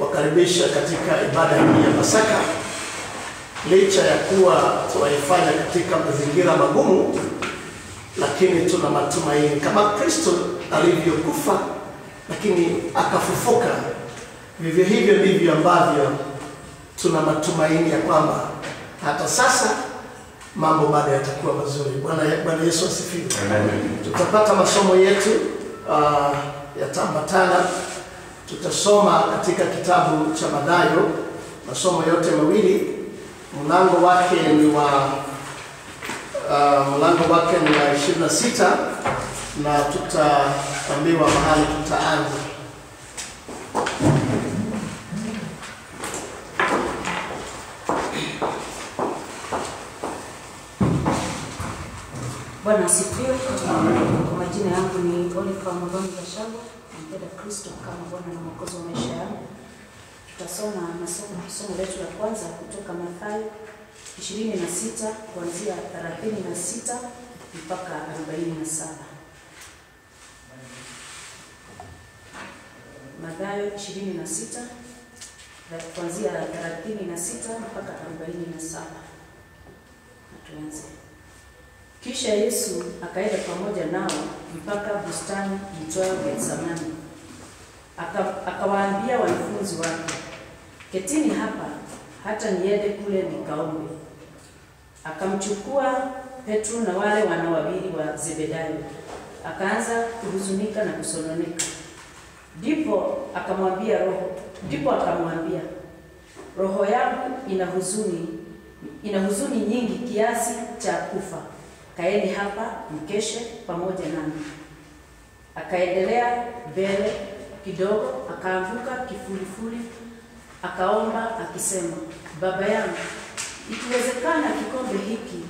wakaribisha katika ibada hii ya Pasaka, licha ya kuwa tunaifanya katika mazingira magumu, lakini tuna matumaini kama Kristo alivyokufa lakini akafufuka, vivyo hivyo ndivyo ambavyo tuna matumaini ya kwamba hata sasa mambo bado yatakuwa mazuri. Bwana Bwana Yesu asifiwe. Tutapata masomo yetu uh, yataambatana. Tutasoma katika kitabu cha Mathayo masomo yote mawili, mlango wake ni wa uh, mlango wake ni wa 26 na tutaambiwa mahali tutaanza. Bwana asifiwe. Kwa majina yangu ni Oliver Mudhoni Gachagua, nampenda Kristo kama Bwana na Mwokozi wa maisha yao. Tutasoma masomo somo letu la kwanza kutoka Mathayo ishirini na sita kuanzia thelathini na sita mpaka arobaini na saba. Mathayo ishirini na sita kuanzia thelathini na sita mpaka arobaini na saba. Na tuanze. Kisha Yesu akaenda pamoja nao mpaka bustani itwayo Getsemani. Aka- Akawaambia wanafunzi wake, ketini hapa hata niende kule nikaombe. Akamchukua Petro na wale wana wawili wa Zebedayo, akaanza kuhuzunika na kusononeka. Ndipo akamwambia roho, ndipo akamwambia roho yangu ina huzuni, ina huzuni nyingi kiasi cha kufa kaeni hapa mkeshe pamoja nami. Akaendelea mbele kidogo, akaanguka kifulifuli, akaomba akisema, Baba yangu, ikiwezekana kikombe hiki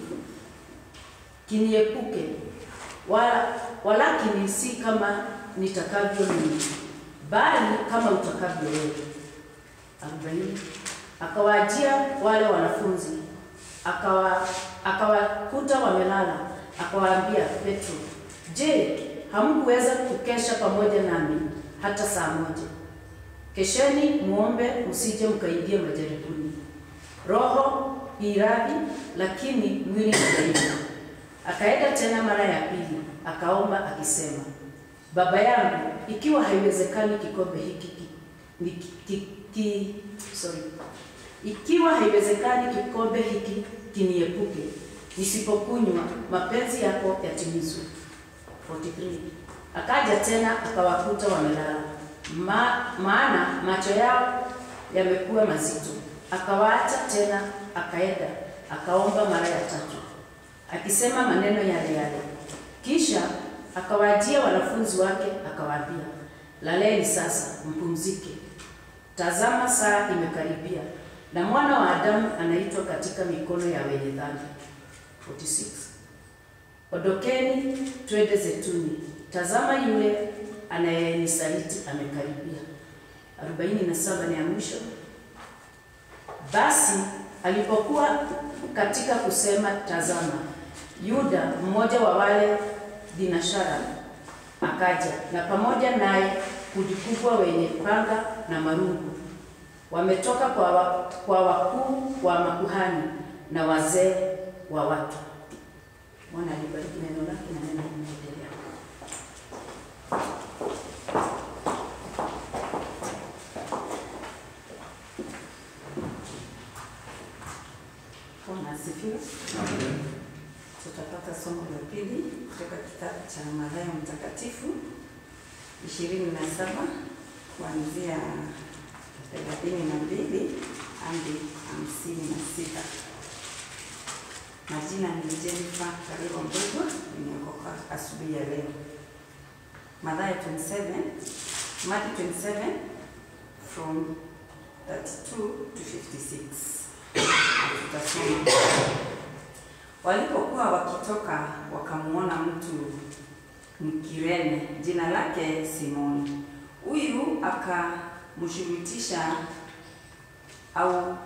kiniepuke, wala walakini si kama nitakavyo mimi, bali kama utakavyo wewe. arobaini. Akawaajia wale wanafunzi akawa akawakuta wamelala, akawaambia Petro, je, hamkuweza kukesha pamoja nami hata saa moja? Kesheni muombe, msije mkaingia majaribuni. Roho iradi, lakini mwili ni dhaifu. Akaenda tena mara ya pili, akaomba akisema, Baba yangu, ikiwa haiwezekani kikombe hiki ki, ki, ki, sorry ikiwa haiwezekani kikombe hiki kiniepuke, nisipokunywa, mapenzi yako yatimizwe. 43. Akaja tena akawakuta wamelala, Ma, maana macho yao yamekuwa mazito. Akawaacha tena, akaenda akaomba mara ya tatu, akisema maneno yale yale. Kisha akawajia wanafunzi wake, akawaambia, laleni sasa, mpumzike. Tazama, saa imekaribia na mwana wa Adamu anaitwa katika mikono ya wenye dhambi. 46. Ondokeni twende zetuni, tazama yule anayenisaliti amekaribia. 47 ni ya mwisho. Basi alipokuwa katika kusema tazama, Yuda mmoja wa wale dinashara akaja, na pamoja naye kundi kubwa wenye panga na marungu wametoka kwa, wa, kwa wakuu wa makuhani na wazee wa watu. Bwana alibariki neno lake na neno linaendelea. Bwana asifiwe. Tutapata somo la pili kutoka kitabu cha Mathayo Mtakatifu ishirini na saba kuanzia thelathini na mbili hadi hamsini na sita. Majina ni Jennifer Kariro Mbogwa, nimeokoka asubuhi ya leo. Mathayo 27, Matthew 27 from 32 to 56. Tutasoma. Walipokuwa wakitoka wakamwona mtu Mkirene, jina lake Simoni. Huyu akamshurutisha au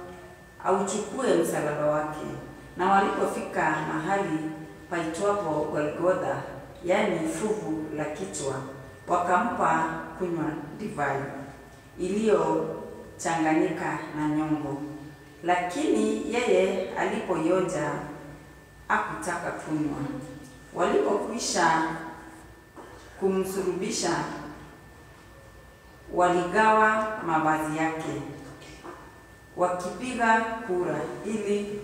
auchukue msalaba wake. Na walipofika mahali paitwapo Golgotha, yaani fuvu la kichwa, wakampa kunywa divai iliyochanganyika na nyongo. Lakini yeye alipoionja akutaka kunywa. Walipokwisha kumsulubisha, waligawa mavazi yake, wakipiga kura ili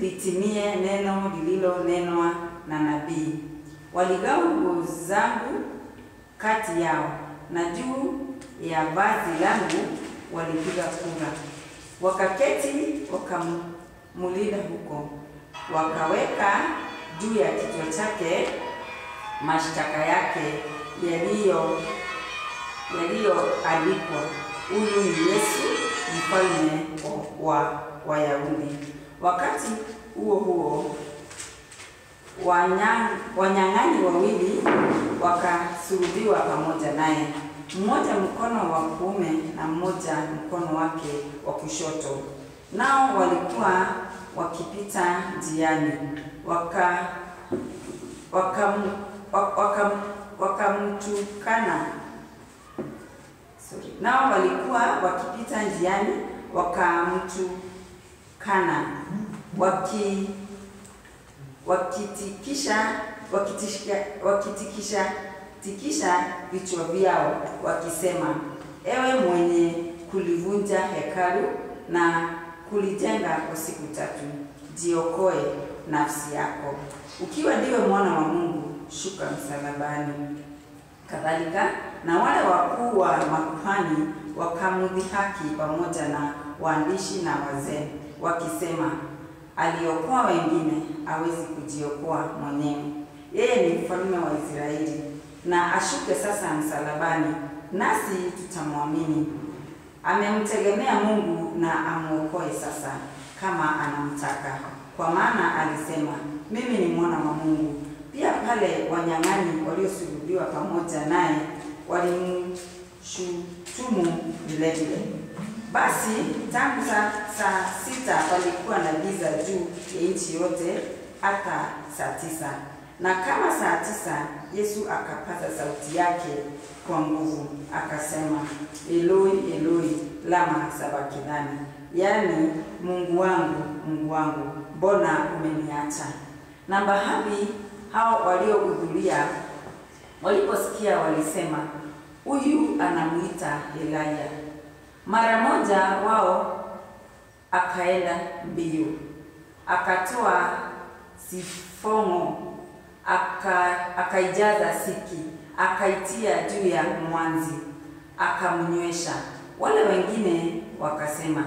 litimie neno lililonenwa na nabii. Waligawa nguo zangu kati yao, na juu ya vazi langu walipiga kura. Wakaketi wakamulida huko, wakaweka juu ya kichwa chake mashtaka yake yaliyo yaliyoandikwa, huyu ni Yesu mfalme wa Wayahudi. Wakati huo huo wanyang- wanyang'anyi wawili wakasulubiwa pamoja naye, mmoja mkono wa kuume na mmoja mkono wake wa kushoto. Nao walikuwa wakipita njiani, waka wakam, wakam, wakamtukana sorry. Nao walikuwa wakipita njiani wakamtukana waki wakitikisha wakitikisha wakitikisha tikisha vichwa vyao wakisema, ewe mwenye kulivunja hekalu na kulijenga kwa siku tatu, jiokoe nafsi yako. Ukiwa ndiwe mwana wa Mungu, shuka msalabani. Kadhalika na wale wakuu wa makuhani wakamdhihaki pamoja na waandishi na wazee, wakisema, aliokoa wengine, awezi kujiokoa mwenyewe. Yeye ni mfalme wa Israeli, na ashuke sasa msalabani, nasi tutamwamini. Amemtegemea Mungu na amwokoe sasa, kama anamtaka, kwa maana alisema, mimi ni mwana wa Mungu. Pia pale wanyang'anyi waliosulubiwa pamoja naye walimshutumu vilevile. Basi tangu saa, saa sita walikuwa na giza juu ya nchi yote hata saa tisa. Na kama saa tisa Yesu akapata sauti yake kwa nguvu akasema, Eloi Eloi lama sabakithani, yaani Mungu wangu Mungu wangu, mbona umeniacha? Na baadhi hao waliohudhuria waliposikia walisema, huyu anamuita Elaya. Mara moja wao akaenda mbio, akatoa sifongo, aka akaijaza siki, akaitia juu ya mwanzi, akamnywesha. Wale wengine wakasema,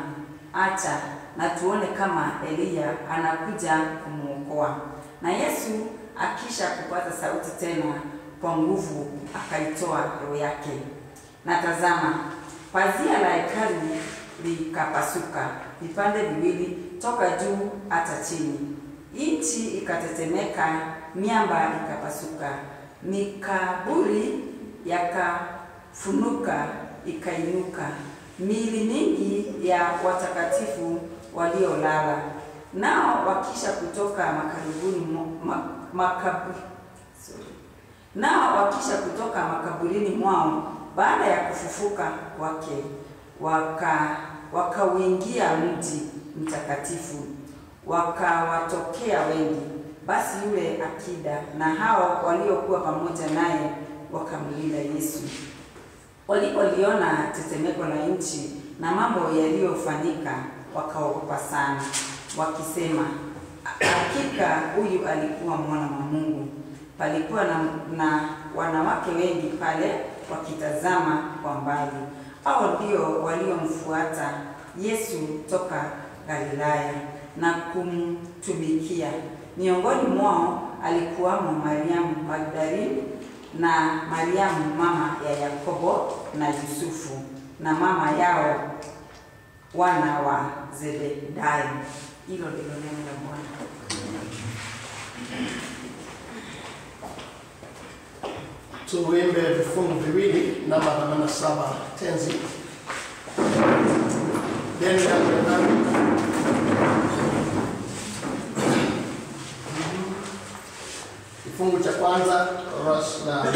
acha na tuone kama Eliya anakuja kumwokoa. Na Yesu akisha kupata sauti tena kwa nguvu, akaitoa roho yake. Na tazama, pazia la hekalu likapasuka vipande viwili toka juu hata chini. Nchi ikatetemeka, miamba ikapasuka, mikaburi yakafunuka ikainuka, miili mingi ya watakatifu waliolala nao wakisha kutoka makaburini mo- makabu, sorry. Nao wakisha kutoka makaburini mwao baada ya kufufuka kwake waka wakauingia mji mtakatifu wakawatokea wengi. Basi yule akida na hao waliokuwa pamoja naye wakamlinda Yesu. Walipoliona tetemeko la nchi na mambo yaliyofanyika, wakaogopa sana, wakisema, hakika huyu alikuwa mwana wa Mungu. Palikuwa na, na wanawake wengi pale wakitazama kwa mbali. Hao ndio waliomfuata Yesu toka Galilaya na kumtumikia. Miongoni mwao alikuwamo Mariamu Magdalini na Mariamu mama ya Yakobo na Yusufu na mama yao wana wa zebedai Hilo ndilo neno la Bwana. Tuimbe vifungu viwili namba 87 tenzi. Deni ya dhambi kifungu cha kwanza chorus la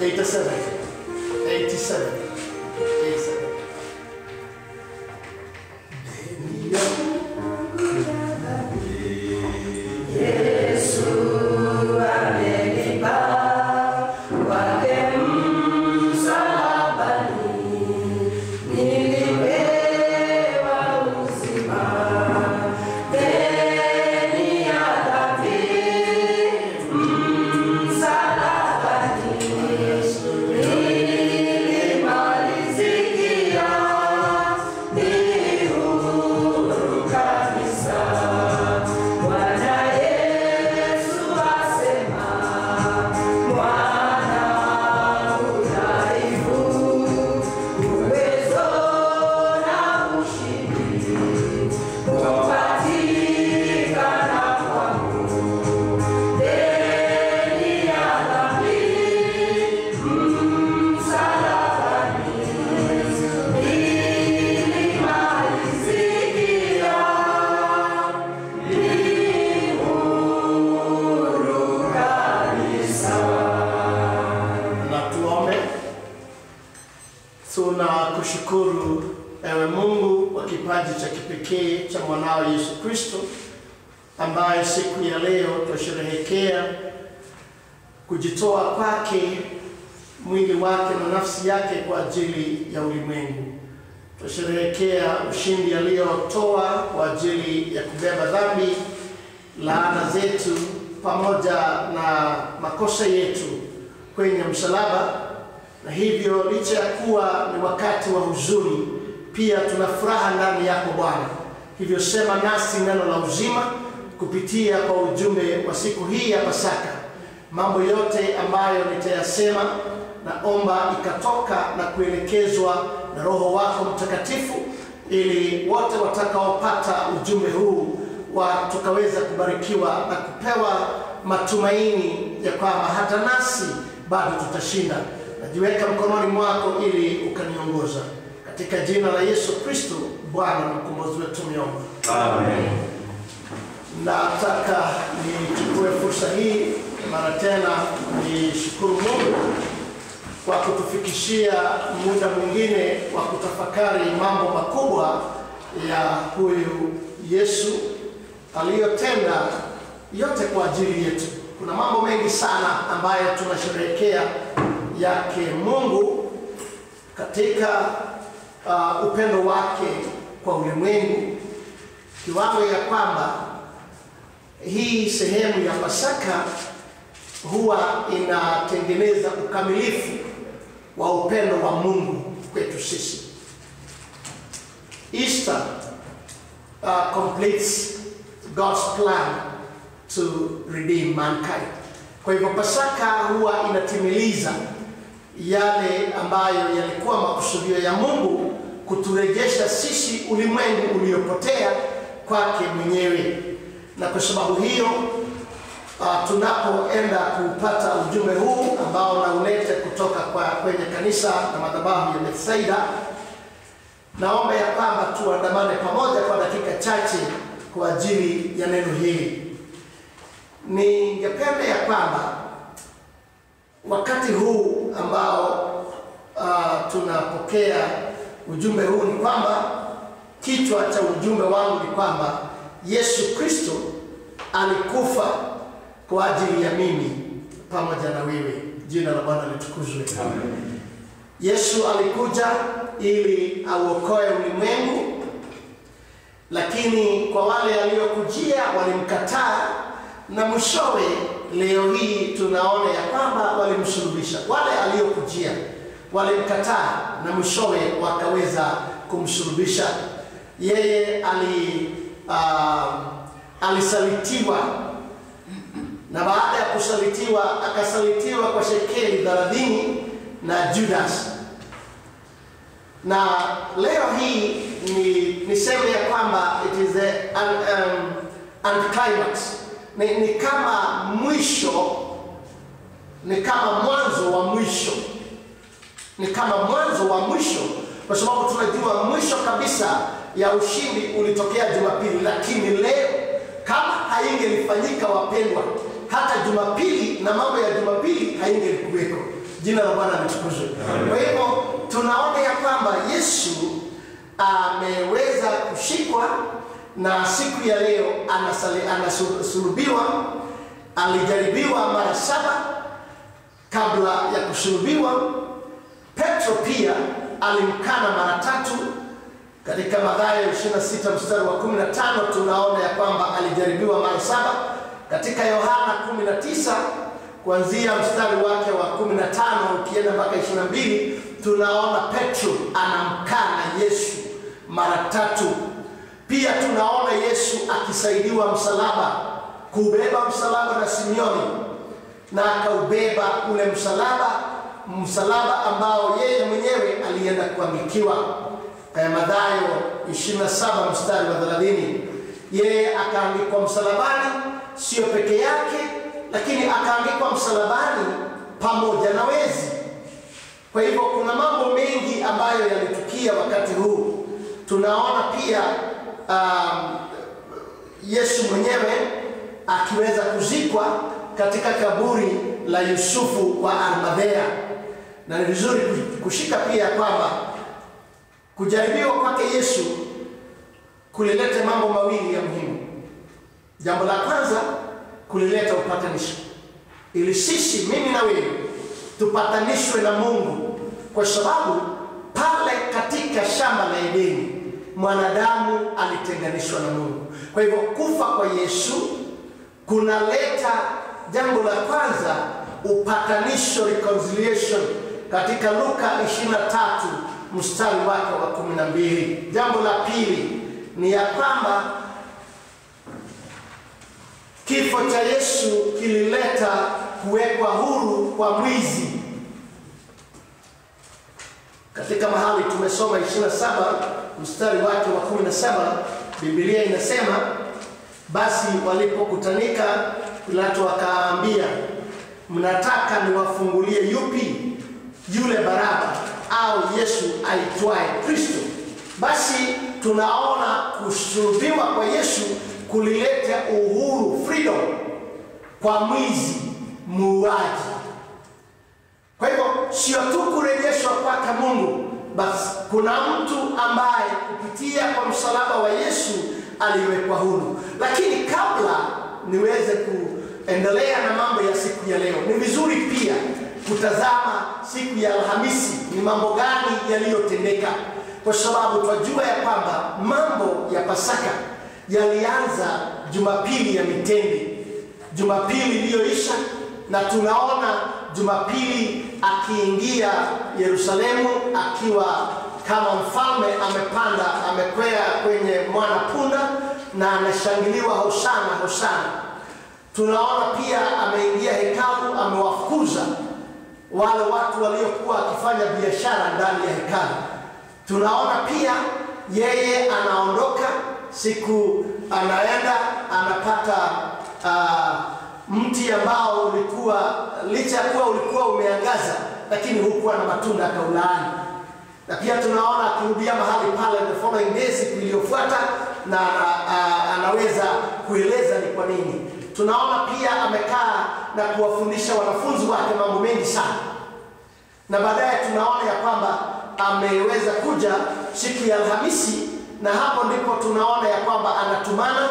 87. Kwa kipaji cha kipekee cha mwanao Yesu Kristo ambaye siku ya leo twasherehekea kujitoa kwake mwili wake na nafsi yake kwa ajili ya ulimwengu. Twasherehekea ushindi aliyotoa kwa ajili ya kubeba dhambi, laana zetu pamoja na makosa yetu kwenye msalaba, na hivyo licha ya kuwa ni wakati wa huzuni, pia tuna furaha ndani yako Bwana. Hivyo sema nasi neno la uzima kupitia kwa ujumbe wa siku hii ya Pasaka. Mambo yote ambayo nitayasema, naomba ikatoka na kuelekezwa na Roho wako Mtakatifu, ili wote watakaopata ujumbe huu wa tukaweza kubarikiwa na kupewa matumaini ya kwamba hata nasi bado tutashinda. Najiweka mkononi mwako ili ukaniongoza, katika jina la Yesu Kristo Bwana mkombozi wetu tumeomba. Amen. Nataka nichukue fursa hii mara tena nishukuru Mungu kwa kutufikishia muda mwingine wa kutafakari mambo makubwa ya huyu Yesu aliyotenda yote kwa ajili yetu. Kuna mambo mengi sana ambayo tunasherehekea yake Mungu katika uh, upendo wake kwa ulimwengu kiwango ya kwamba hii sehemu ya Pasaka huwa inatengeneza ukamilifu wa upendo wa Mungu kwetu sisi. Easter uh, completes God's plan to redeem mankind. Kwa hivyo Pasaka huwa inatimiliza yale ambayo yalikuwa makusudio ya Mungu kuturejesha sisi ulimwengu uliopotea kwake mwenyewe, na kwa sababu hiyo uh, tunapoenda kupata ujumbe huu ambao naulete kutoka kwa kwenye kanisa na madhabahu ya Bethsaida, naomba ya kwamba tuandamane pamoja kwa dakika chache kwa ajili ya neno hili. Ningependa ya kwamba wakati huu ambao uh, tunapokea ujumbe huu ni kwamba kichwa cha ujumbe wangu ni kwamba Yesu Kristo alikufa kwa ajili ya mimi pamoja na wewe. Jina la Bwana litukuzwe. Yesu alikuja ili auokoe ulimwengu, lakini kwa wale waliokujia walimkataa, na mwishowe leo hii tunaona ya kwamba walimsulubisha. Wale aliokujia walimkataa, na mwishowe wakaweza kumshurubisha Yeye ali uh, alisalitiwa na baada ya kusalitiwa akasalitiwa kwa shekeli thelathini na Judas. Na leo hii ni niseme ya kwamba it is a, an, um, anticlimax. Ni, ni kama mwisho, ni kama mwanzo wa mwisho, ni kama mwanzo wa mwisho, kwa sababu tunajua mwisho kabisa ya ushindi ulitokea Jumapili, lakini leo kama haingelifanyika wapendwa, hata Jumapili na mambo ya Jumapili haingelikuweko. Jina la Bwana litukuzwe. Kwa hivyo tunaona ya kwamba Yesu ameweza kushikwa na siku ya leo anasulubiwa. Alijaribiwa mara saba kabla ya kusulubiwa. Petro pia alimkana mara tatu. Katika Mathayo 26 mstari wa 15 tunaona ya kwamba alijaribiwa mara saba. Katika Yohana 19 kuanzia mstari wake wa 15 ukienda mpaka 22 tunaona Petro anamkana Yesu mara tatu. Pia tunaona Yesu akisaidiwa msalaba, kubeba msalaba na Simioni na akaubeba ule msalaba, msalaba ambao yeye mwenyewe alienda kuandikiwa. eh, Mathayo 27 mstari wa 30, yeye akaandikwa msalabani, sio peke yake, lakini akaandikwa msalabani pamoja na wezi. Kwa hivyo kuna mambo mengi ambayo yalitukia wakati huu. Tunaona pia um, Yesu mwenyewe akiweza kuzikwa katika kaburi la Yusufu wa Arimathea, na ni vizuri kushika pia kwamba kujaribiwa kwake Yesu kulileta mambo mawili ya muhimu. Jambo la kwanza, kulileta upatanisho, ili sisi, mimi na wewe, tupatanishwe na Mungu, kwa sababu pale katika shamba la Edeni mwanadamu alitenganishwa na Mungu. Kwa hivyo kufa kwa Yesu kunaleta jambo la kwanza, upatanisho, reconciliation, katika Luka 23 mstari wake wa 12. Jambo la pili ni ya kwamba kifo cha Yesu kilileta kuwekwa huru kwa mwizi. Katika mahali tumesoma 27 mstari wake wa 17, Biblia inasema basi walipokutanika, Pilato akaambia, mnataka niwafungulie yupi, yule Baraba au Yesu aitwaye Kristo? Basi tunaona kusulubiwa kwa Yesu kulileta uhuru, freedom, kwa mwizi muuaji. Kwa hivyo sio tu kurejeshwa kwake Mungu, basi kuna mtu ambaye kupitia kwa msalaba wa Yesu aliwekwa huru. Lakini kabla niweze kuendelea na mambo ya siku ya leo, ni vizuri pia kutazama siku ya Alhamisi, ni mambo gani yaliyotendeka, kwa sababu twajua ya kwamba mambo ya Pasaka yalianza Jumapili ya Mitende, Jumapili iliyoisha, na tunaona Jumapili akiingia Yerusalemu akiwa kama mfalme amepanda, amekwea kwenye mwana punda na anashangiliwa hosana, hosana. Tunaona pia ameingia hekalu, amewafukuza wale watu waliokuwa wakifanya biashara ndani ya hekalu. Tunaona pia yeye anaondoka siku, anaenda anapata uh, mti ambao ulikuwa licha ya kuwa ulikuwa umeangaza, lakini hukuwa na matunda, akaulaani. Na pia tunaona akirudia mahali pale following day, siku iliyofuata, na uh, anaweza kueleza ni kwa nini. Tunaona pia amekaa na kuwafundisha wanafunzi wake mambo mengi sana, na baadaye tunaona ya kwamba ameweza kuja siku ya Alhamisi, na hapo ndipo tunaona ya kwamba anatumana,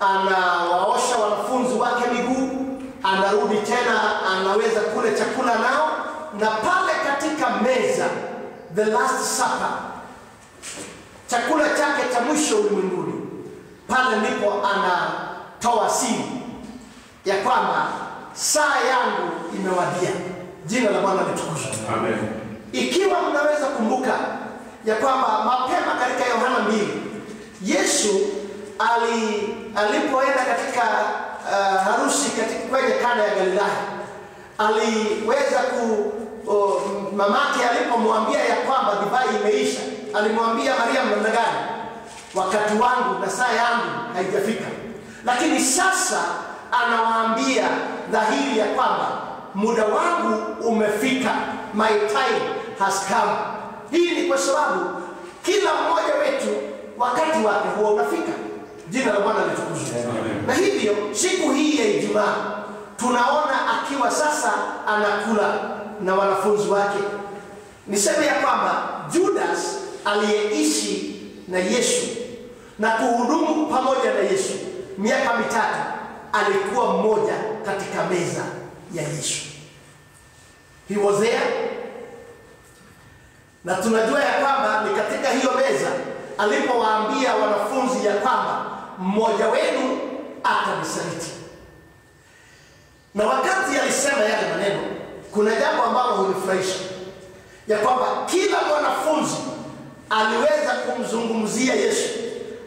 anawaosha wanafunzi wake miguu, anarudi tena, anaweza kule chakula nao, na pale katika meza, the last supper, chakula chake cha mwisho ulimwenguni, pale ndipo anatoa siri ya kwamba saa yangu imewadia. Jina la Bwana litukuzwe. Amen. Ikiwa mnaweza kumbuka ya kwamba mapema katika Yohana mbili Yesu ali, alipoenda katika uh, harusi katika kwenye Kana ya Galilaya aliweza ku uh, mamake alipomwambia ya kwamba divai imeisha, alimwambia Maria namna gani? Wakati wangu na saa yangu haijafika. Lakini sasa anawaambia dhahiri ya kwamba muda wangu umefika, my time has come. Hii ni kwa sababu kila mmoja wetu wakati wake huwa unafika. Jina la Bwana litukuzwe. Na hivyo siku hii ya Ijumaa tunaona akiwa sasa anakula na wanafunzi wake. Niseme ya kwamba Judas aliyeishi na Yesu na kuhudumu pamoja na Yesu miaka mitatu alikuwa mmoja katika meza ya Yesu. He was there na tunajua ya kwamba ni katika hiyo meza alipowaambia wanafunzi ya kwamba mmoja wenu atanisaliti. Na wakati alisema yale maneno, kuna jambo ambalo hunifurahisha ya kwamba kila mwanafunzi aliweza kumzungumzia Yesu,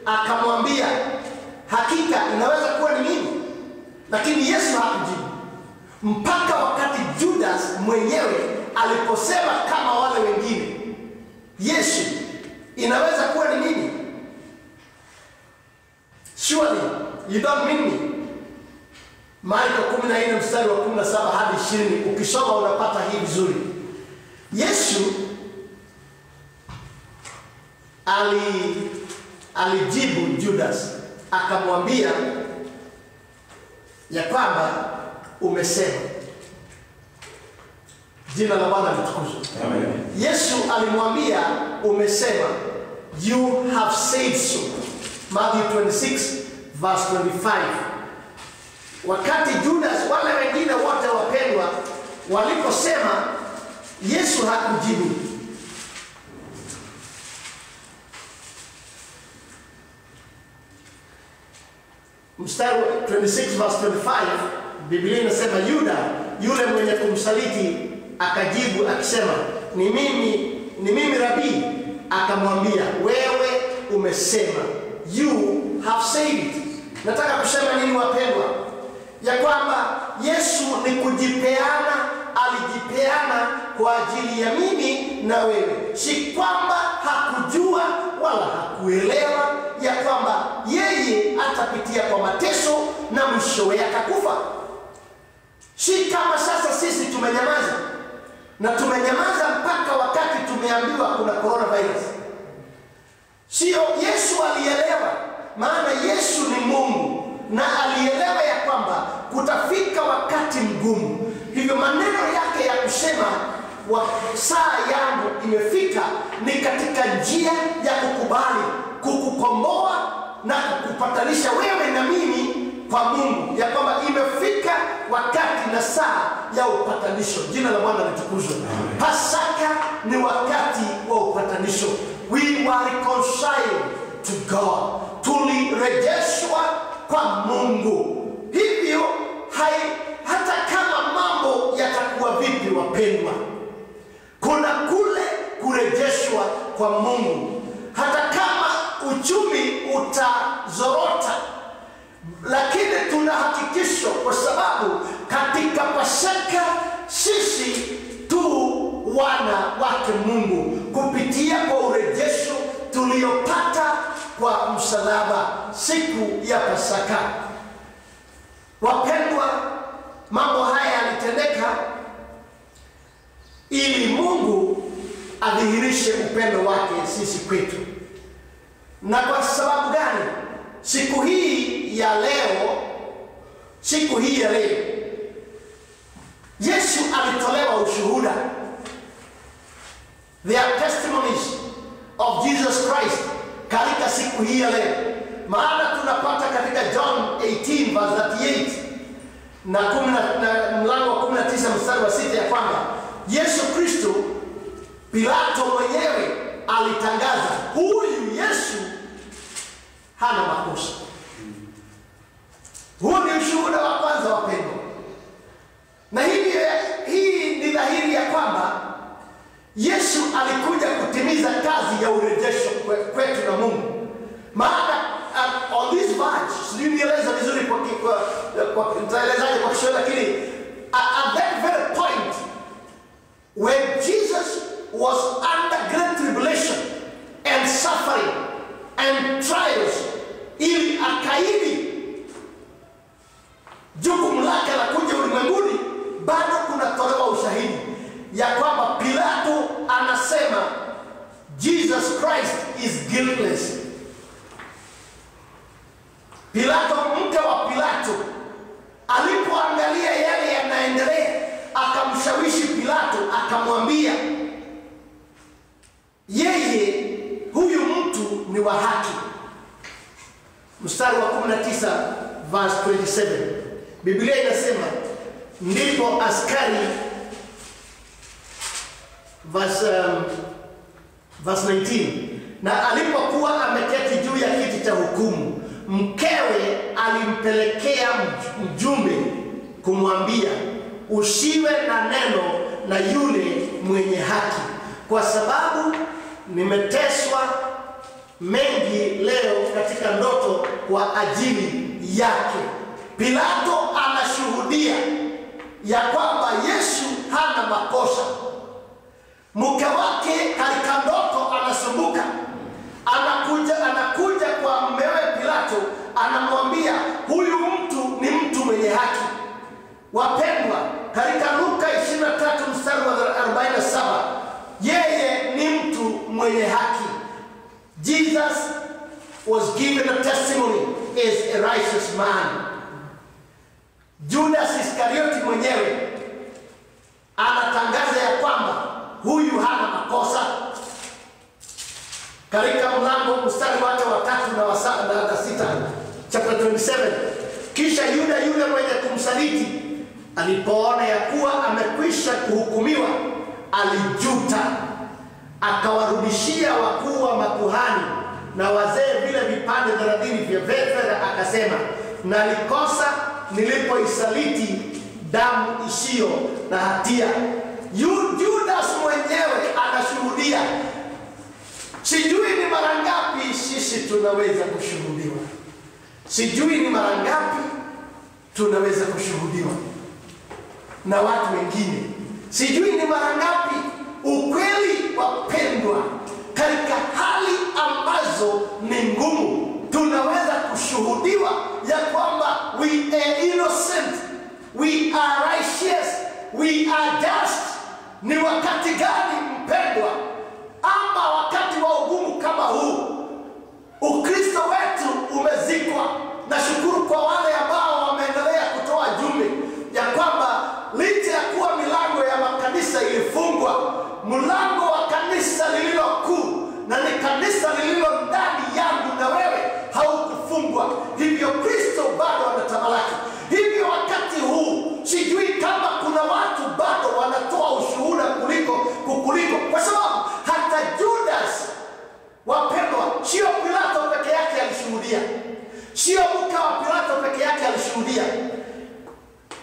akamwambia hakika inaweza kuwa ni mimi, lakini Yesu hakujibu mpaka wakati Judas mwenyewe aliposema kama wale wengine, Yesu, inaweza kuwa ni nini? Surely you don't mean me. Marko 14 mstari wa 17 hadi 20, ukisoma unapata hii vizuri. Yesu ali alijibu Judas akamwambia ya kwamba umesema. Jina la Bwana litukuzwe. Yesu alimwambia umesema, you have said so. Matthew 26 verse 25. Wakati Judas, wale wengine wote wapendwa, waliposema, Yesu hakujibu. Mstari wa 26 verse 25, Biblia inasema Yuda yule mwenye kumsaliti akajibu akisema, ni mimi, ni mimi Rabii. Akamwambia, wewe umesema, you have said it. Nataka kusema nini wapendwa? Ya kwamba Yesu ni kujipeana, alijipeana kwa ajili ya mimi na wewe. Si kwamba hakujua wala hakuelewa ya kwamba yeye atapitia kwa mateso na mwishowe akakufa. Si kama sasa sisi tumenyamaza na tumenyamaza mpaka wakati tumeambiwa kuna coronavirus. Sio, Yesu alielewa, maana Yesu ni Mungu na alielewa ya kwamba kutafika wakati mgumu. Hivyo maneno yake ya kusema wa saa yangu imefika ni katika njia ya kukubali, kukukomboa na kukupatanisha wewe na mimi kwa Mungu, ya kwamba imefika wakati na saa ya upatanisho. Jina la Bwana litukuzwe. Pasaka ni wakati wa upatanisho. We were reconciled to God, tulirejeshwa kwa Mungu. Hivyo hai, hata vipi, wapendwa, kuna kule kurejeshwa kwa Mungu. Hata kama uchumi utazorota, lakini tuna hakikisho, kwa sababu katika Pasaka sisi tu wana wake Mungu kupitia kwa urejesho tuliopata kwa msalaba siku ya Pasaka. Wapendwa, mambo haya yalitendeka ili Mungu adhihirishe upendo wake sisi kwetu. Na kwa sababu gani? Siku hii ya leo, siku hii ya leo Yesu alitolewa ushuhuda. Are testimonies of Jesus Christ katika siku hii ya leo, maana tunapata katika John 18 verse 38 na, mlango wa 19 mstari wa sita ya kwamba Yesu Kristo, Pilato mwenyewe alitangaza huyu Yesu hana makosa. Huu ni ushuhuda wa kwanza wapendwa, na hivi hii ni dhahiri ya kwamba Yesu alikuja kutimiza kazi ya urejesho kwe- kwetu na Mungu. Maana uh, on this verse, sijui nieleza vizuri kwa ki- kwa kwa nitaelezaje kwa Kiswahili, lakini at, at that very point when Jesus was under great tribulation and suffering and trials, ili akaidi jukumu lake la kuja ulimwenguni, bado kunatolewa ushahidi ya kwamba Pilato anasema Jesus Christ is guiltless. Pilato, mke wa Pilato, alipoangalia akamshawishi Pilato, akamwambia yeye huyu mtu ni wa haki. Mstari wa 19 verse 27, Biblia inasema ndipo askari verse, um, verse 19 na alipokuwa ameketi juu ya kiti cha hukumu, mkewe alimpelekea mj- mjumbe kumwambia, usiwe na neno na yule mwenye haki, kwa sababu nimeteswa mengi leo katika ndoto kwa ajili yake. Pilato anashuhudia ya kwamba Yesu hana makosa. Mke wake katika ndoto anasumbuka, anakuja anakuja kwa mmewe Pilato, anamwambia huyu mtu ni mtu mwenye haki. Wapendwa, katika Luka 23 mstari wa mwenye haki. Jesus was given a testimony as a righteous man. Judas Iskarioti mwenyewe anatangaza ya kwamba huyu hana makosa katika mlango mstari wake wa tatu na wa na, na sita chapter 27 kisha yuda yule mwenye kumsaliti alipoona ya kuwa amekwisha kuhukumiwa alijuta akawarudishia wakuu wa makuhani na wazee vile vipande thelathini vya fedha akasema nalikosa nilipoisaliti damu isiyo na hatia. Judas mwenyewe anashuhudia sijui ni mara ngapi sisi tunaweza kushuhudiwa. Sijui ni mara ngapi tunaweza kushuhudiwa. Na watu wengine sijui ni mara ngapi ukweli wapendwa katika hali ambazo ni ngumu tunaweza kushuhudiwa ya kwamba we are innocent we are righteous we are just. Ni wakati gani mpendwa ama wakati wa ugumu kama huu ukristo wetu umezikwa? Na shukuru kwa wale ambao wameendelea kutoa jumbe ya kwamba licha ya kuwa milango ya makanisa ilifungwa mlango wa kanisa lililo kuu na ni kanisa lililo ndani yangu na wewe haukufungwa. Hivyo kristo bado anatamalaki hivyo wakati huu sijui kama kuna watu bado wanatoa ushuhuda kuliko kukuliko. Kwa sababu hata judas wapendwa sio pilato peke yake alishuhudia. Sio mka wa pilato peke yake alishuhudia.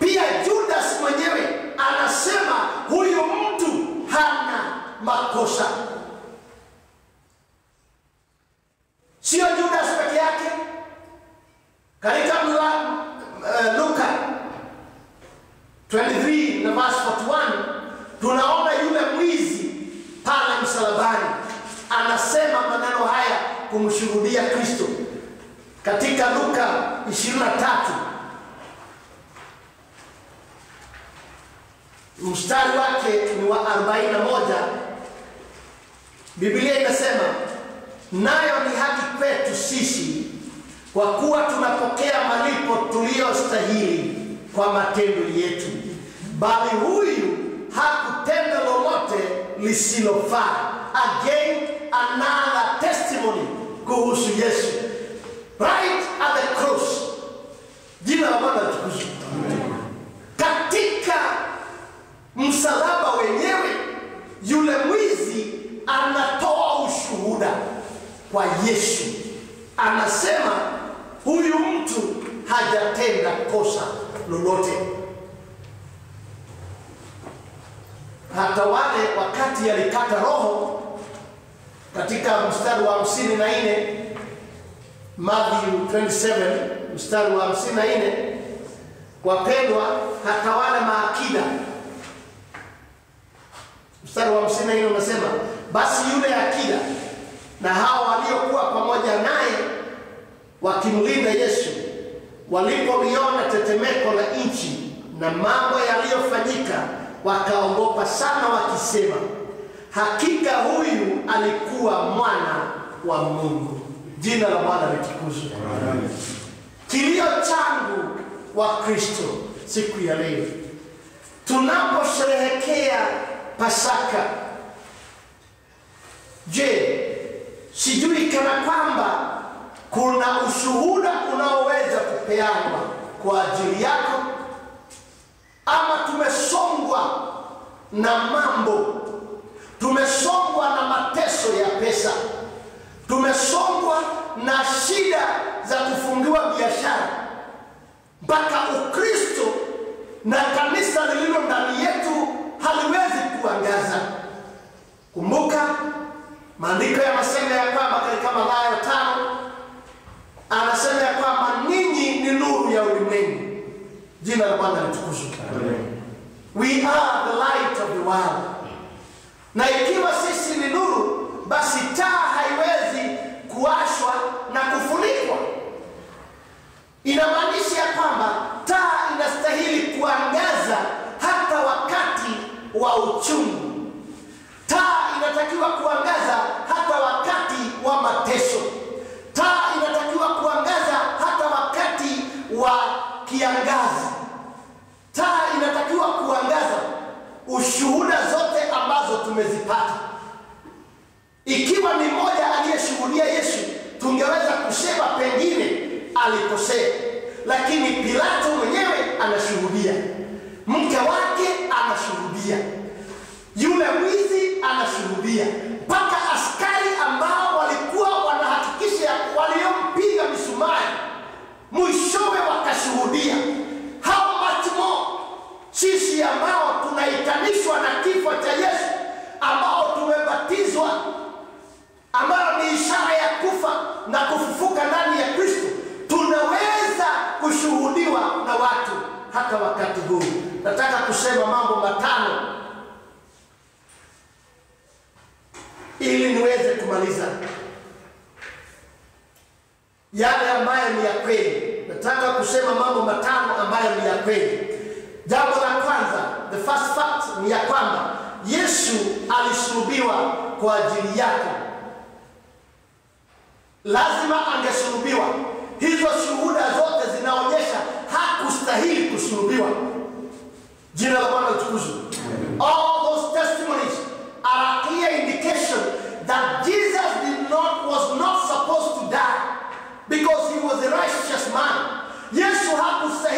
Pia judas mwenyewe anasema huyu mtu hana makosa. Sio judas peke yake. Katika luka 23 na verse 41 tunaona yule mwizi pale msalabani anasema maneno haya kumshuhudia kristo. Katika luka 23 mstari wake ni wa 41 biblia inasema nayo ni haki kwetu sisi kwa kuwa tunapokea malipo tuliyostahili kwa matendo yetu. Bali huyu hakutenda lolote lisilofaa. Again another testimony kuhusu yesu. Right at the cross. Jina la bwana litukuzwe katika msalaba wenyewe yule mwizi anatoa ushuhuda kwa yesu. Anasema huyu mtu hajatenda kosa lolote. Hata wale wakati alikata roho katika mstari wa hamsini na nne Matthew 27 mstari wa hamsini na nne wapendwa hata wale maakida mstari wa hamsini na nne unasema basi yule akida na hao waliokuwa pamoja naye wakimlinda yesu walipoliona tetemeko la nchi na mambo yaliyofanyika wakaogopa sana wakisema hakika huyu alikuwa mwana wa mungu jina la bwana litukuzwe. Kilio changu wa kristo siku ya leo. Tunaposherehekea Pasaka, je, sijui kana kwamba kuna ushuhuda unaoweza kupeanwa kwa ajili yako, ama tumesongwa na mambo, tumesongwa na mateso ya pesa, tumesongwa na shida za kufungiwa biashara, mpaka Ukristo na kanisa lililo ndani yetu haliwezi kuangaza. Kumbuka maandiko yanasema ya kwamba katika Mathayo tano anasema ya kwamba ninyi ni nuru ya ulimwengu. Jina la Bwana litukuzwe. We are the light of the world. Na ikiwa sisi ni nuru, basi taa haiwezi kuashwa na kufunikwa. Inamaanisha ya kwamba taa inastahili kuangaza wa uchungu. Taa inatakiwa kuangaza hata wakati wa mateso. Taa inatakiwa kuangaza hata wakati wa kiangazi. Taa inatakiwa kuangaza ushuhuda zote ambazo tumezipata. Ikiwa ni mmoja aliyeshuhudia Yesu, tungeweza kusema pengine alikosea, lakini Pilato mwenyewe anashuhudia, mke wake anashuhudia, yule mwizi anashuhudia, mpaka askari ambao walikuwa wanahakikisha waliompiga misumari mwishowe wakashuhudia. How much more sisi ambao tunaitanishwa na kifo cha Yesu, ambao tumebatizwa, ambayo ni ishara ya kufa na kufufuka ndani ya Kristo, tunaweza kushuhudiwa na watu hata wakati huu. Nataka kusema mambo matano ili niweze kumaliza yale ambayo ni ya kweli. Nataka kusema mambo matano ambayo ni ya kweli. Jambo la kwanza, the first fact ni ya kwamba Yesu alisulubiwa kwa ajili yako. Lazima angesulubiwa. Hizo shuhuda zote zinaonyesha hakustahili kusulubiwa. Jina la Bwana litukuzwe. All indication that Jesus did not was not supposed to die because he was a righteous man. Yesu hakustahili kufa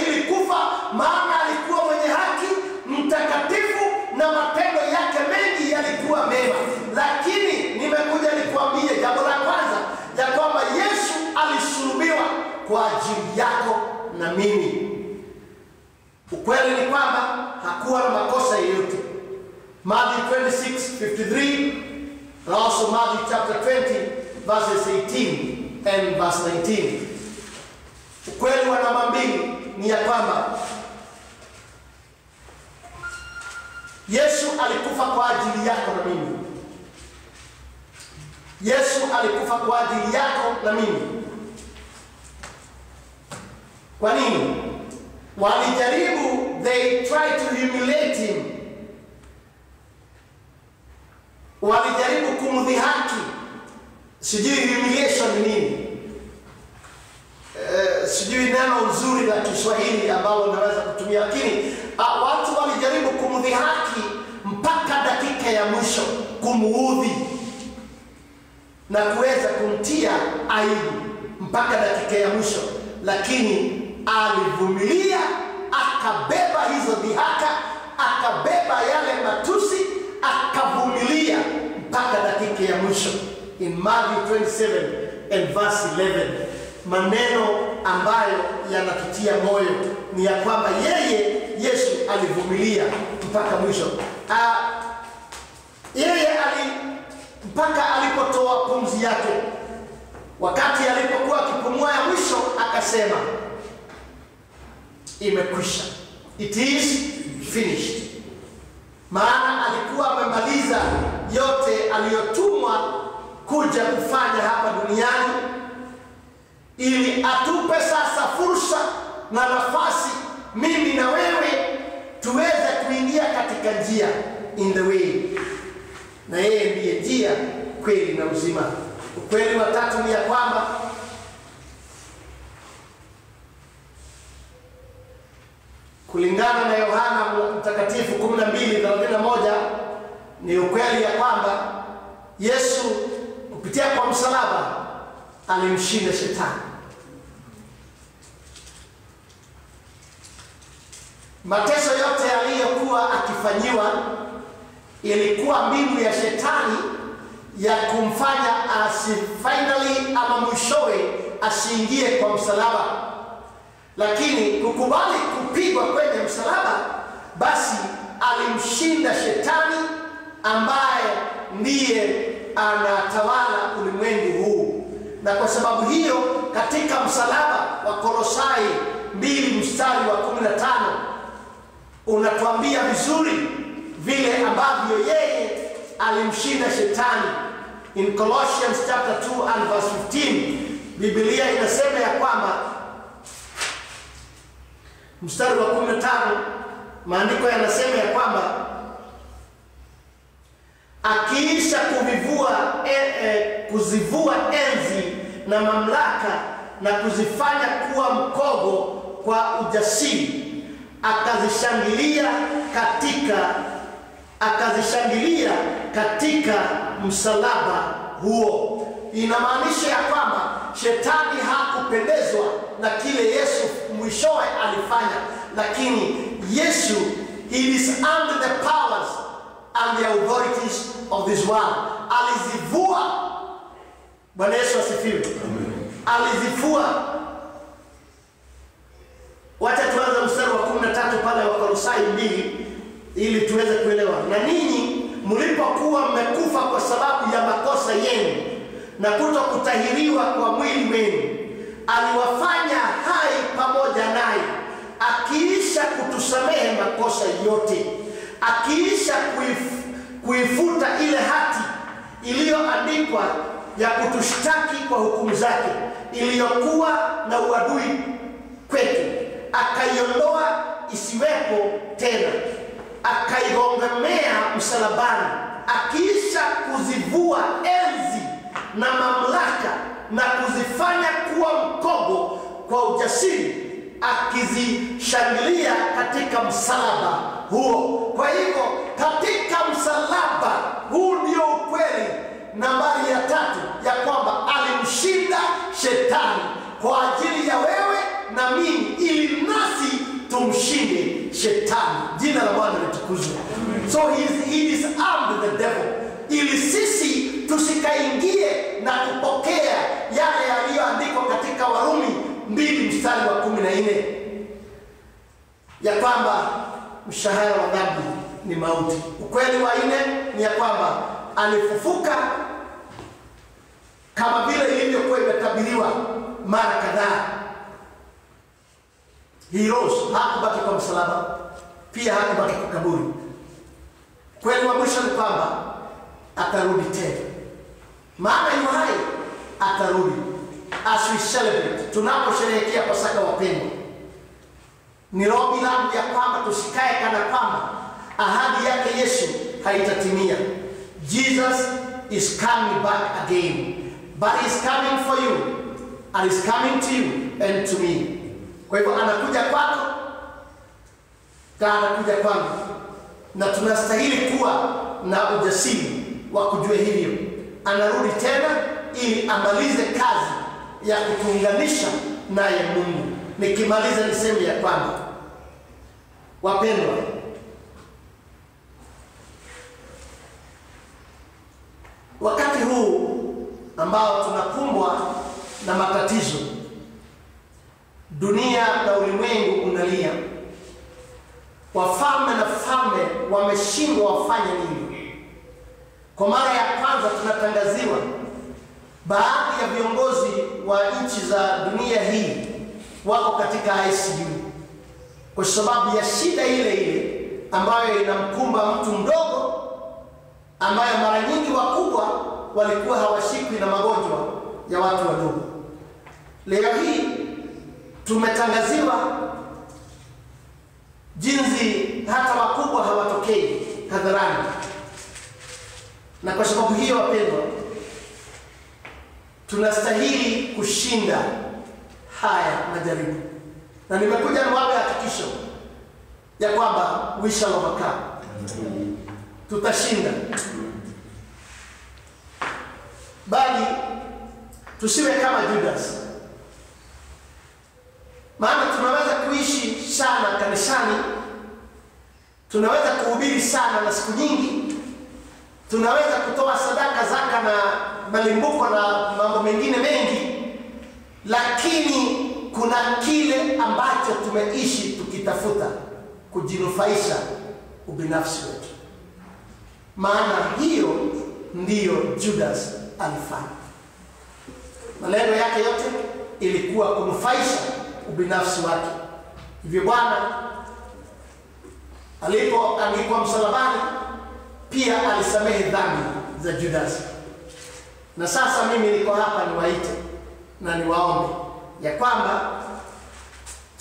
and verse 11 maneno ambayo yanatutia moyo ni ya kwamba yeye Yesu alivumilia mpaka mwisho. Ah, yeye ali mpaka alipotoa pumzi yake, wakati alipokuwa akipumua ya mwisho, akasema imekwisha, it is finished. Maana alikuwa amemaliza yote aliyotumwa kuja kufanya hapa duniani ili atupe sasa fursa na nafasi mimi na wewe tuweze kuingia katika njia in the way, na yeye ndiye njia, kweli na uzima. Ukweli wa tatu ni ya kwamba kulingana na Yohana Mtakatifu 12:31 ni ukweli ya kwamba Yesu kupitia kwa msalaba alimshinda shetani. Mateso yote aliyokuwa akifanyiwa ilikuwa mbinu ya shetani ya kumfanya asi finally ama mwishowe asiingie kwa msalaba, lakini kukubali kupigwa kwenye msalaba, basi alimshinda shetani ambaye ndiye anatawala ulimwengu huu. Na kwa sababu hiyo, katika msalaba wa Kolosai mbili mstari wa 15 unatuambia vizuri vile ambavyo yeye alimshinda shetani. In Colossians chapter 2 and verse 15, Biblia inasema ya kwamba mstari wa 15, maandiko yanasema ya kwamba akiisha kuvivua e, e, kuzivua enzi na mamlaka na kuzifanya kuwa mkogo kwa ujasiri, akazishangilia katika akazishangilia katika msalaba huo. Inamaanisha ya kwamba shetani hakupendezwa na kile Yesu mwishowe alifanya, lakini Yesu he disarmed the powers and the authorities of this world. Alizivua. Bwana Yesu asifiwe. Alizivua. Wacha tuanze mstari wa 13 pale wa Kolosai mbili ili tuweze kuelewa. Na ninyi mlipokuwa mmekufa kwa sababu ya makosa yenu na kuto kutahiriwa kwa mwili wenu, aliwafanya hai pamoja naye, akiisha kutusamehe makosa yote, akiisha kuif, kuifuta ile hati iliyoandikwa ya kutushtaki kwa hukumu zake, iliyokuwa na uadui kwetu, akaiondoa isiwepo tena akaigongemea msalabani, akiisha kuzivua enzi na mamlaka na kuzifanya kuwa mkogo kwa ujasiri, akizishangilia katika msalaba huo. Kwa hivyo katika msalaba huu ndio ukweli nambari ya tatu ya kwamba alimshinda shetani kwa ajili ya wewe na mimi, ili nasi tumshinde shetani. Jina la Bwana litukuzwe. So he, he disarmed the devil, ili sisi tusikaingie na kupokea yale yaliyoandikwa katika Warumi mbili mstari wa kumi na nne ya kwamba mshahara wa dhambi ni mauti. Ukweli wa nne ni ya kwamba alifufuka kama vile ilivyokuwa imetabiriwa mara kadhaa. He rose, hakubaki kwa msalaba, pia hakubaki kwa kaburi. Kweli wa mwisho ni kwamba atarudi tena, maana yu hai, atarudi. As we celebrate, tunaposherehekea Pasaka, wapendwa, ni ombi langu ya kwamba tusikae kana kwamba ahadi yake Yesu haitatimia. Jesus is coming back again, but he's coming for you and he's coming to you and to me. Kwa hivyo anakuja kwako na anakuja kwangu, na tunastahili kuwa na ujasiri wa kujua hivyo. Anarudi tena ili amalize kazi ya kutunganisha naye Mungu. Nikimaliza niseme ya kwamba, wapendwa, wakati huu ambao tunakumbwa na matatizo dunia na ulimwengu unalia, wafalme na falme wameshindwa wafanye nini? Kwa mara ya kwanza tunatangaziwa baadhi ya viongozi wa nchi za dunia hii wako katika ICU kwa sababu ya shida ile ile ambayo inamkumba mtu mdogo, ambayo mara nyingi wakubwa walikuwa hawashikwi na magonjwa ya watu wadogo. Leo hii tumetangaziwa jinsi hata wakubwa hawatokei hadharani, na kwa sababu hiyo, wapendwa, tunastahili kushinda haya majaribu, na nimekuja niwape hakikisho ya kwamba we shall overcome, tutashinda, bali tusiwe kama Judas. Maana tunaweza kuishi sana kanisani, tunaweza kuhubiri sana na siku nyingi, tunaweza kutoa sadaka, zaka na malimbuko na mambo mengine mengi, lakini kuna kile ambacho tumeishi tukitafuta kujinufaisha ubinafsi wetu. Maana hiyo ndiyo Judas alifanya. Malengo yake yote ilikuwa kunufaisha ubinafsi wake. Hivyo Bwana alipoangikwa msalabani, pia alisamehe dhambi za Judas. Na sasa mimi niko hapa niwaite na niwaombe ya kwamba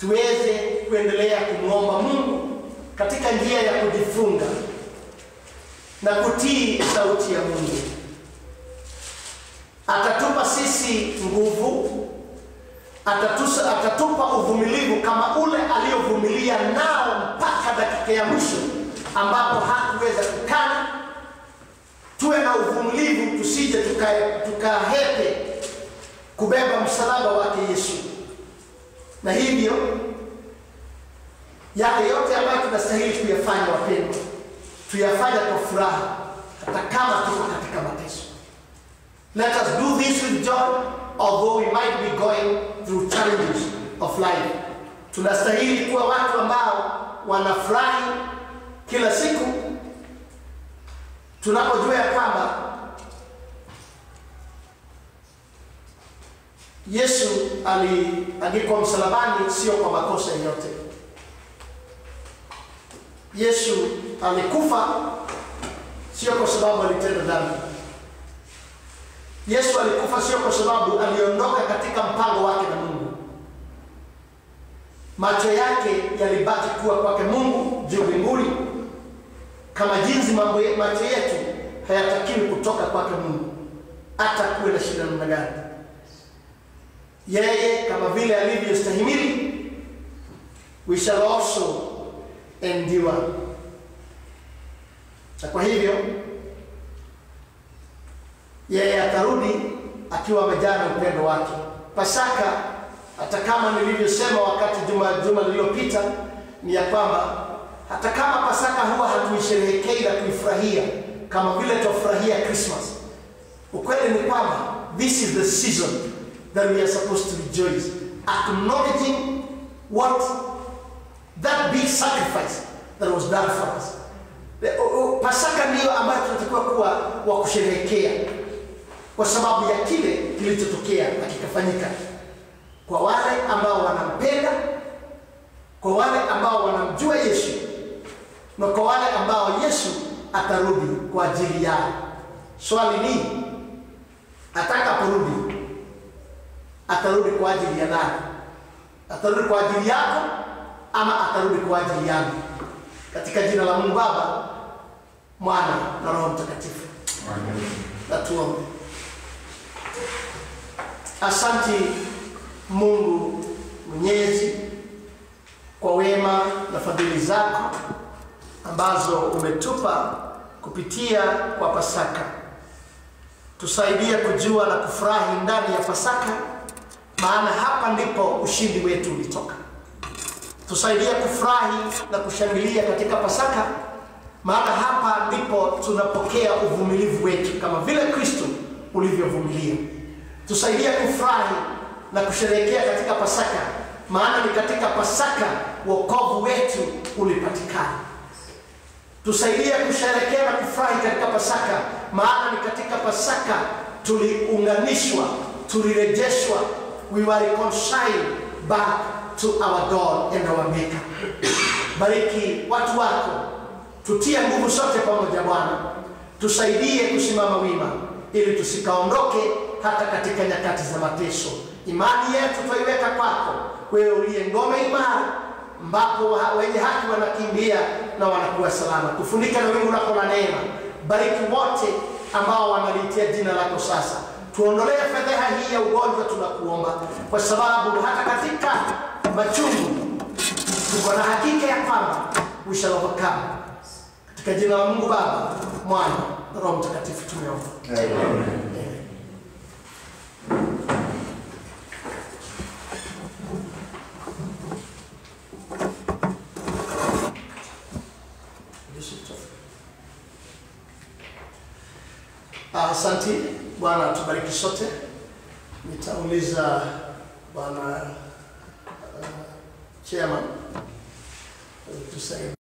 tuweze kuendelea kumwomba Mungu katika njia ya kujifunga na kutii sauti ya Mungu. Atatupa sisi nguvu, atatusa, atatupa uvumilivu kama ule aliyovumilia nao mpaka dakika ya mwisho ambapo hakuweza kukana. Tuwe na uvumilivu, tusije tukahepe tuka kubeba msalaba wake Yesu, na hivyo yale yote ambayo tunastahili tuyafanya, wapendwa, tuyafanya kwa furaha, hata kama tuko katika mateso. Let us do this with joy, although we might be going through challenges of life. Tunastahili kuwa watu ambao wanafurahi kila siku tunapojua ya kwamba Yesu aliangikwa msalabani sio kwa makosa yote. Yesu alikufa sio kwa sababu alitenda dhambi. Yesu alikufa sio kwa sababu aliondoka katika mpango wake na Mungu. Macho yake yalibaki kuwa kwake Mungu juu mbinguni, kama jinsi mambo macho yetu hayatakiwi kutoka kwake Mungu, hata kuwe na shida namna gani. Yeye kama vile alivyostahimili, we shall also endure. Na kwa hivyo yeye atarudi akiwa amejaa na upendo wake. Pasaka, hata kama nilivyosema wakati juma juma lililopita, ni ya kwamba hata kama Pasaka huwa hatuisherehekei na kuifurahia kama vile tuwafurahia Christmas, ukweli ni kwamba this is the season that we are supposed to rejoice, acknowledging what that big sacrifice that was done for us. Pasaka ndiyo ambayo tunatakiwa kuwa wa kusherehekea kwa sababu ya kile kilichotokea na kikafanyika, kwa wale ambao wanampenda, kwa wale ambao wanamjua Yesu na kwa wale ambao Yesu atarudi kwa ajili yao. Swali ni atakaporudi, atarudi kwa ajili ya nani? Atarudi kwa ajili yako ama atarudi kwa ajili yangu? Katika jina la Mungu Baba, Mwana na Roho Mtakatifu, Amen. Natuombe. Asanti Mungu Mwenyezi kwa wema na fadhili zako ambazo umetupa kupitia kwa Pasaka. tusaidia kujua na kufurahi ndani ya Pasaka, maana hapa ndipo ushindi wetu ulitoka. Tusaidie kufurahi na kushangilia katika Pasaka, maana hapa ndipo tunapokea uvumilivu wetu kama vile Kristo ulivyovumilia. Tusaidie kufurahi na kusherehekea katika Pasaka, maana ni katika Pasaka wokovu wetu ulipatikana. Tusaidie kusherehekea na kufurahi katika Pasaka, maana ni katika Pasaka tuliunganishwa, tulirejeshwa, we were reconciled back to our God and our Maker. Bariki watu wako, tutie nguvu sote pamoja Bwana, tusaidie kusimama wima ili tusikaondoke hata katika nyakati za mateso. Imani yetu twaiweka kwako, wewe uliye ngome imara, ambapo wenye haki wanakimbia na wanakuwa salama. Tufunike na wingu lako la neema. Bariki wote ambao wanalitia jina lako sasa. Tuondolee fedheha hii ya ugonjwa, tunakuomba, kwa sababu hata katika machungu tuko na hakika ya kwamba we. Katika jina la Mungu Baba, Mwana na Roho Mtakatifu tumeomba. Amen. Asante Bwana, tubariki sote. Nitauliza Bwana uh, chairman uh, tusaidie.